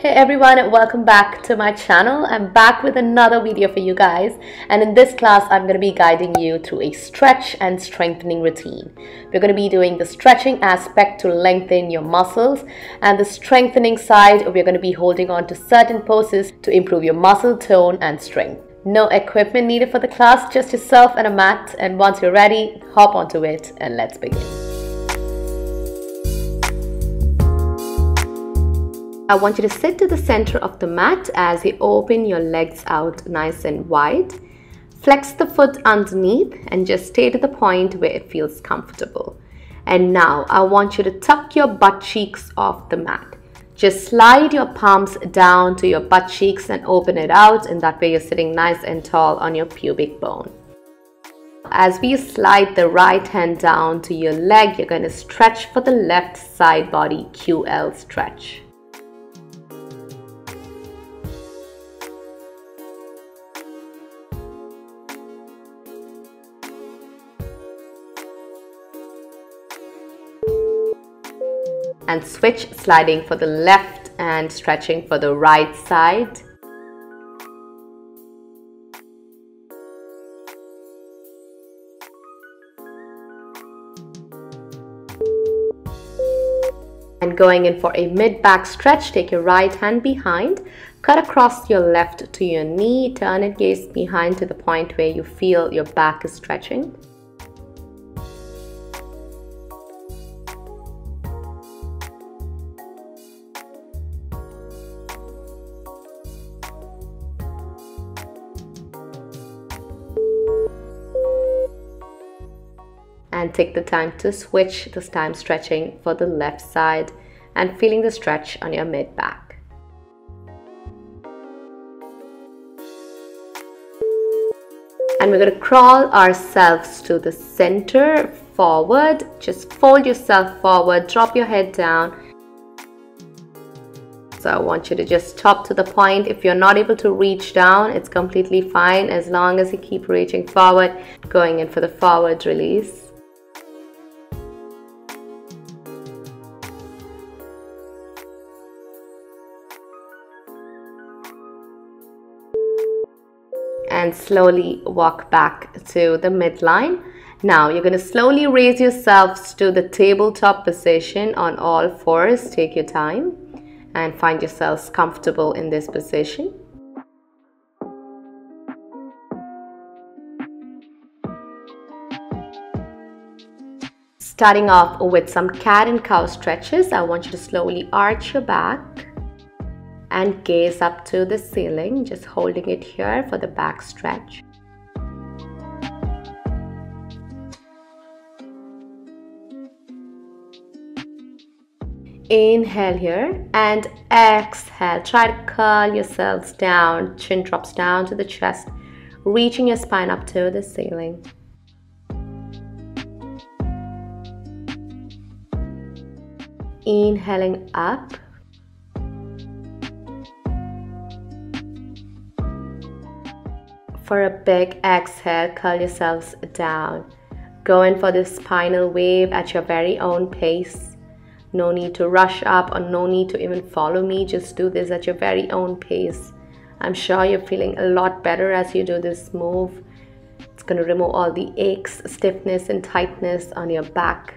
Hey everyone and welcome back to my channel. I'm back with another video for you guys and in this class I'm going to be guiding you through a stretch and strengthening routine. We're going to be doing the stretching aspect to lengthen your muscles and the strengthening side we're going to be holding on to certain poses to improve your muscle tone and strength. No equipment needed for the class, just yourself and a mat and once you're ready, hop onto it and let's begin. I want you to sit to the center of the mat as you open your legs out nice and wide. Flex the foot underneath and just stay to the point where it feels comfortable. And now I want you to tuck your butt cheeks off the mat. Just slide your palms down to your butt cheeks and open it out and that way you're sitting nice and tall on your pubic bone. As we slide the right hand down to your leg, you're going to stretch for the left side body QL stretch. And switch sliding for the left and stretching for the right side. And going in for a mid-back stretch, take your right hand behind, cut across your left to your knee, turn it gaze behind to the point where you feel your back is stretching. And take the time to switch this time stretching for the left side and feeling the stretch on your mid back. And we're going to crawl ourselves to the center forward. Just fold yourself forward, drop your head down. So I want you to just top to the point. If you're not able to reach down, it's completely fine as long as you keep reaching forward, going in for the forward release. And slowly walk back to the midline. Now you're going to slowly raise yourselves to the tabletop position on all fours. Take your time and find yourselves comfortable in this position. Starting off with some cat and cow stretches, I want you to slowly arch your back and gaze up to the ceiling, just holding it here for the back stretch. Inhale here and exhale. Try to curl yourselves down, chin drops down to the chest, reaching your spine up to the ceiling. Inhaling up For a big exhale, curl yourselves down. Go in for this spinal wave at your very own pace. No need to rush up or no need to even follow me. Just do this at your very own pace. I'm sure you're feeling a lot better as you do this move. It's going to remove all the aches, stiffness, and tightness on your back.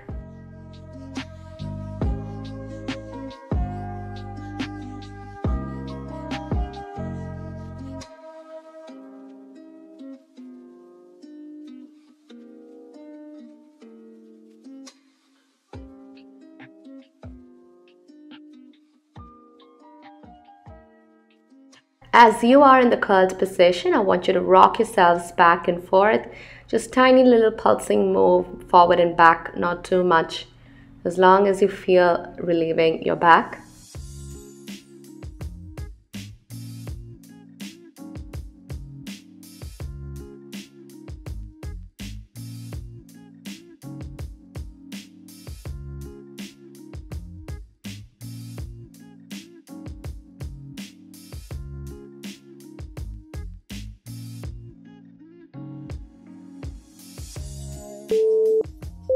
As you are in the curled position, I want you to rock yourselves back and forth. Just tiny little pulsing move forward and back, not too much. As long as you feel relieving your back.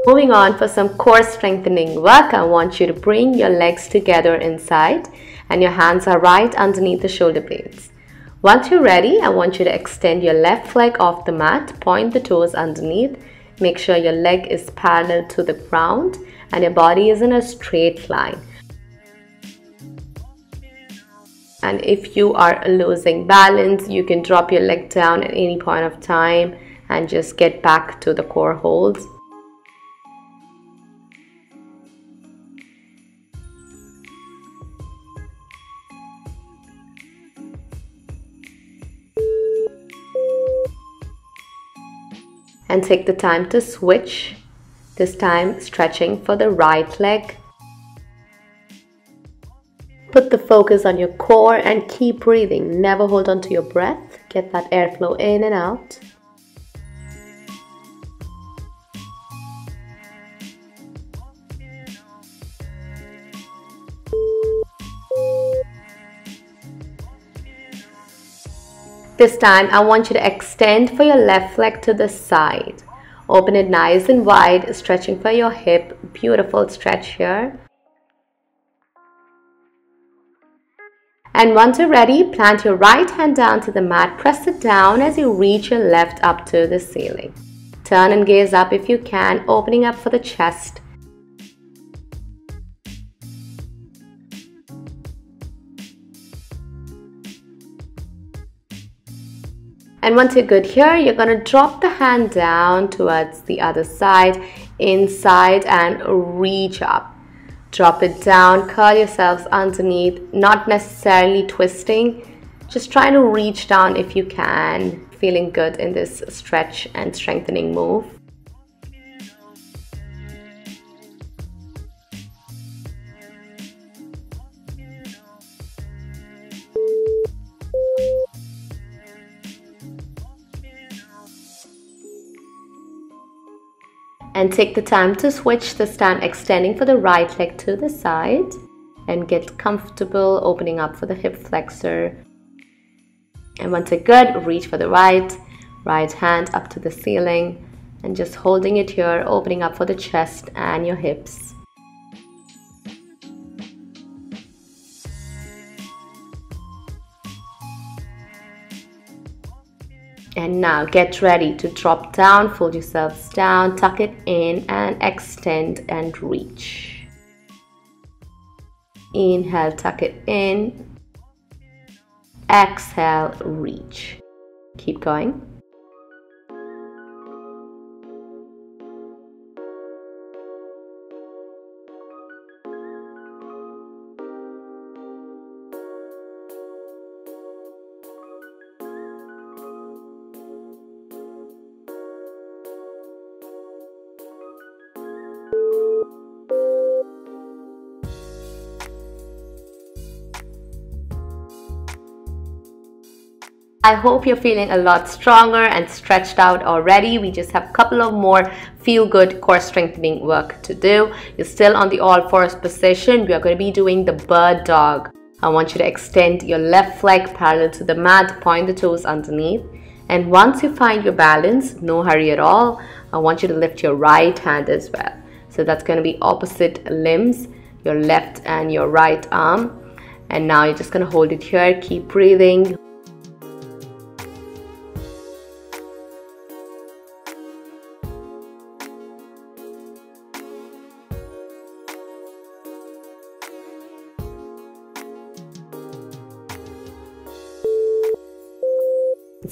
Moving on for some core strengthening work, I want you to bring your legs together inside and your hands are right underneath the shoulder blades. Once you're ready, I want you to extend your left leg off the mat, point the toes underneath, make sure your leg is parallel to the ground and your body is in a straight line. And if you are losing balance, you can drop your leg down at any point of time and just get back to the core holds. And take the time to switch, this time stretching for the right leg. Put the focus on your core and keep breathing. Never hold on to your breath. Get that airflow in and out. This time I want you to extend for your left leg to the side. Open it nice and wide, stretching for your hip. Beautiful stretch here. And once you're ready, plant your right hand down to the mat. Press it down as you reach your left up to the ceiling. Turn and gaze up if you can, opening up for the chest. And once you're good here, you're going to drop the hand down towards the other side, inside and reach up. Drop it down, curl yourselves underneath, not necessarily twisting, just trying to reach down if you can, feeling good in this stretch and strengthening move. And take the time to switch this time extending for the right leg to the side and get comfortable opening up for the hip flexor. And once you're good reach for the right right hand up to the ceiling and just holding it here opening up for the chest and your hips And now get ready to drop down, fold yourselves down, tuck it in and extend and reach. Inhale, tuck it in. Exhale, reach. Keep going. I hope you're feeling a lot stronger and stretched out already. We just have a couple of more feel good core strengthening work to do. You're still on the all fours position. We are going to be doing the bird dog. I want you to extend your left leg parallel to the mat, point the toes underneath. And once you find your balance, no hurry at all, I want you to lift your right hand as well. So that's going to be opposite limbs, your left and your right arm. And now you're just going to hold it here, keep breathing.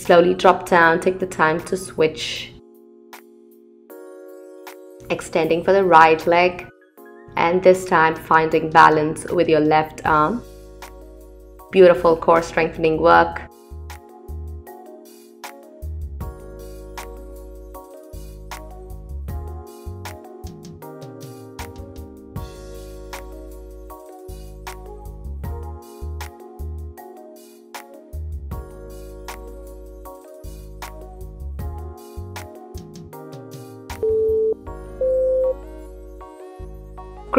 Slowly drop down, take the time to switch. Extending for the right leg and this time finding balance with your left arm. Beautiful core strengthening work.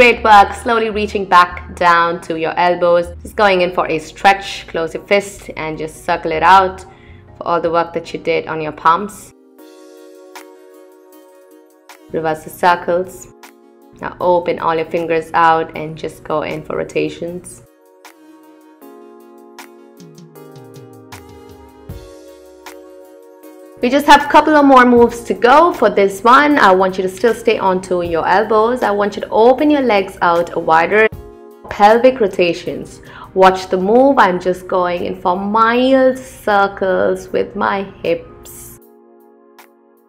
Great work, slowly reaching back down to your elbows. Just going in for a stretch, close your fist and just circle it out for all the work that you did on your palms. Reverse the circles. Now open all your fingers out and just go in for rotations. We just have a couple of more moves to go. For this one, I want you to still stay onto your elbows. I want you to open your legs out wider. Pelvic rotations. Watch the move. I'm just going in for mild circles with my hips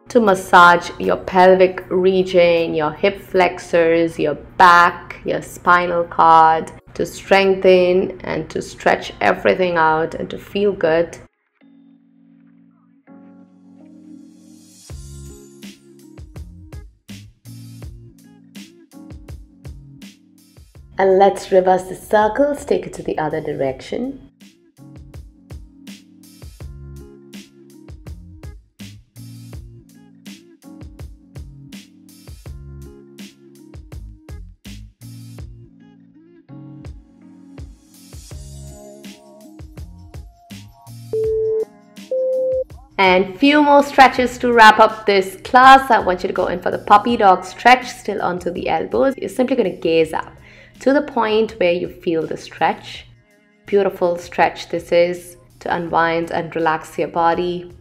to massage your pelvic region, your hip flexors, your back, your spinal cord, to strengthen and to stretch everything out and to feel good. And let's reverse the circles, take it to the other direction. And few more stretches to wrap up this class. I want you to go in for the puppy dog stretch, still onto the elbows. You're simply going to gaze up to the point where you feel the stretch. Beautiful stretch this is to unwind and relax your body.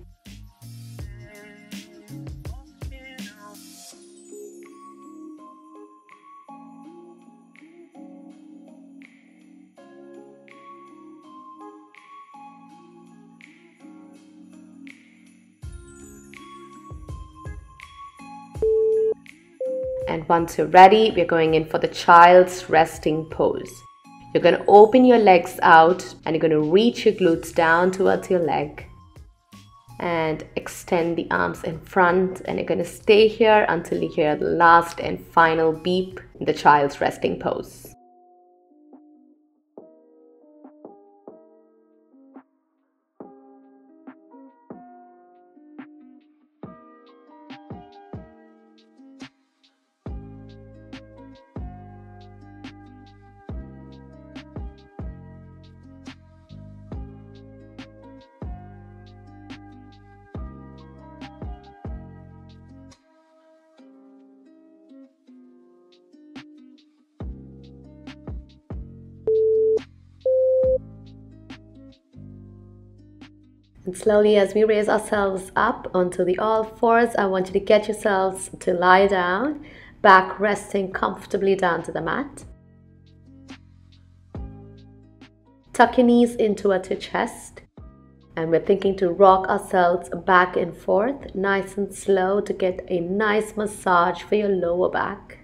And once you're ready, we're going in for the child's resting pose. You're going to open your legs out and you're going to reach your glutes down towards your leg and extend the arms in front and you're going to stay here until you hear the last and final beep in the child's resting pose. And slowly as we raise ourselves up onto the all fours, I want you to get yourselves to lie down, back resting comfortably down to the mat. Tuck your knees into at your chest. And we're thinking to rock ourselves back and forth, nice and slow to get a nice massage for your lower back.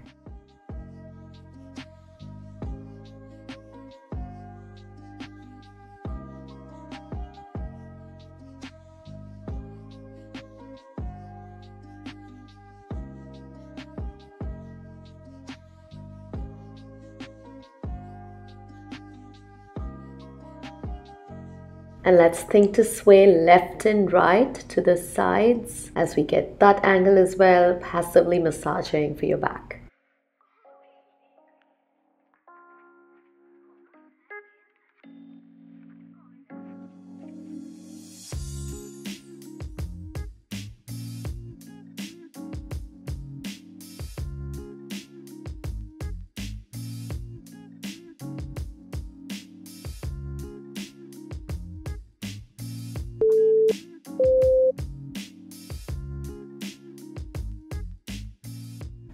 And let's think to sway left and right to the sides as we get that angle as well, passively massaging for your back.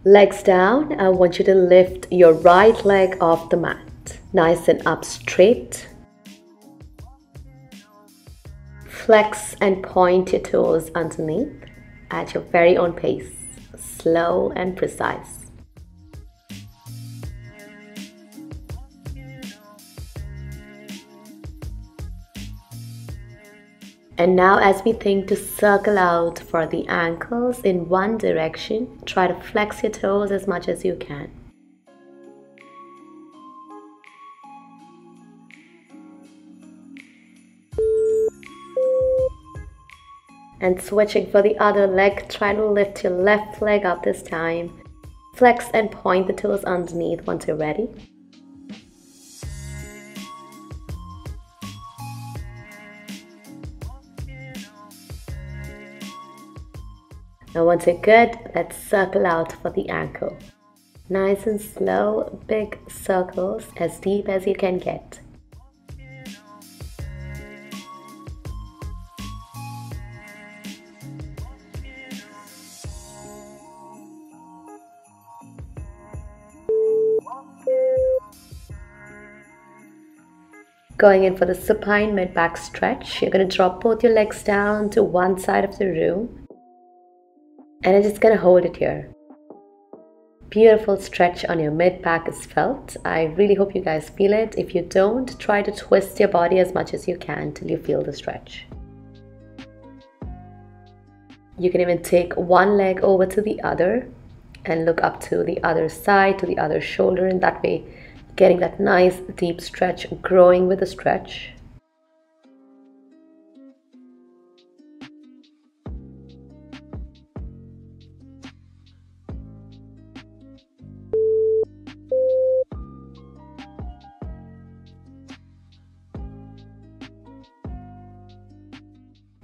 Legs down, I want you to lift your right leg off the mat. Nice and up straight. Flex and point your toes underneath at your very own pace, slow and precise. And now as we think to circle out for the ankles in one direction, try to flex your toes as much as you can. And switching for the other leg, try to lift your left leg up this time. Flex and point the toes underneath once you're ready. Now once you're good, let's circle out for the ankle. Nice and slow, big circles, as deep as you can get. Going in for the supine mid back stretch, you're going to drop both your legs down to one side of the room and I'm just to hold it here. Beautiful stretch on your mid back is felt. I really hope you guys feel it. If you don't, try to twist your body as much as you can till you feel the stretch. You can even take one leg over to the other and look up to the other side, to the other shoulder, and that way getting that nice deep stretch, growing with the stretch.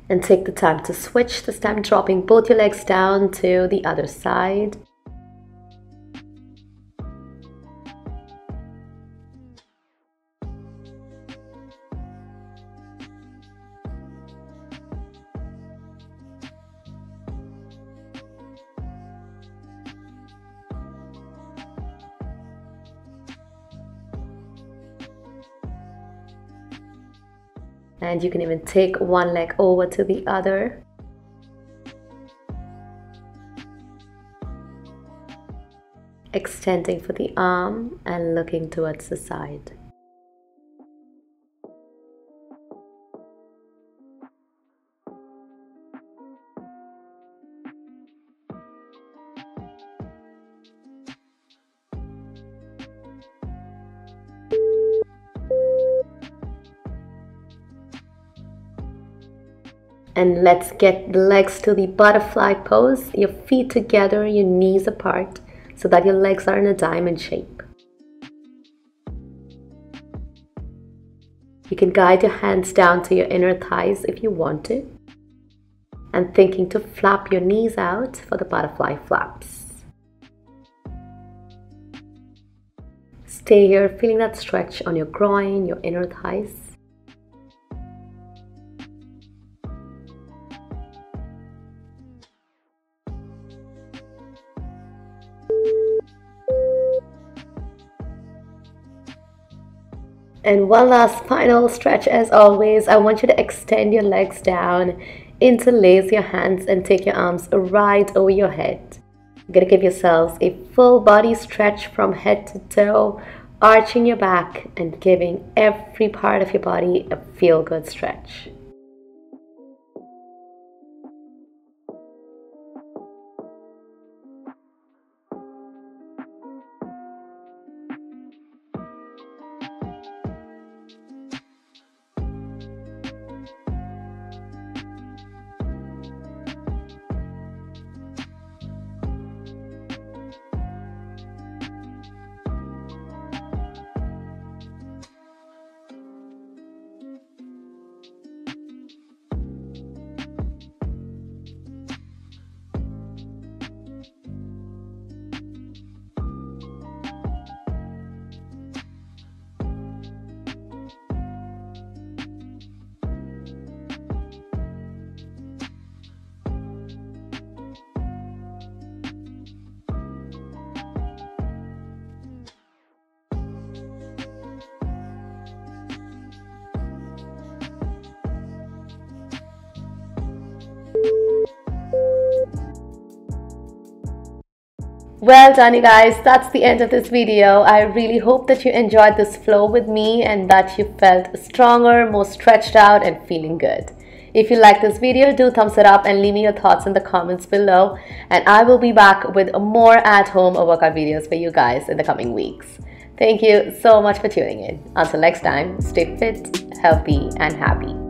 And take the time to switch this time dropping both your legs down to the other side and you can even take one leg over to the other. Extending for the arm and looking towards the side Let's get the legs to the butterfly pose. Your feet together, your knees apart, so that your legs are in a diamond shape. You can guide your hands down to your inner thighs if you want to. And thinking to flap your knees out for the butterfly flaps. Stay here feeling that stretch on your groin, your inner thighs. And one last final stretch as always. I want you to extend your legs down, interlace your hands and take your arms right over your head. You're gonna give yourselves a full body stretch from head to toe, arching your back and giving every part of your body a feel good stretch. Well done you guys, that's the end of this video. I really hope that you enjoyed this flow with me and that you felt stronger, more stretched out and feeling good. If you like this video, do thumbs it up and leave me your thoughts in the comments below. And I will be back with more at-home workout videos for you guys in the coming weeks. Thank you so much for tuning in. Until next time, stay fit, healthy and happy.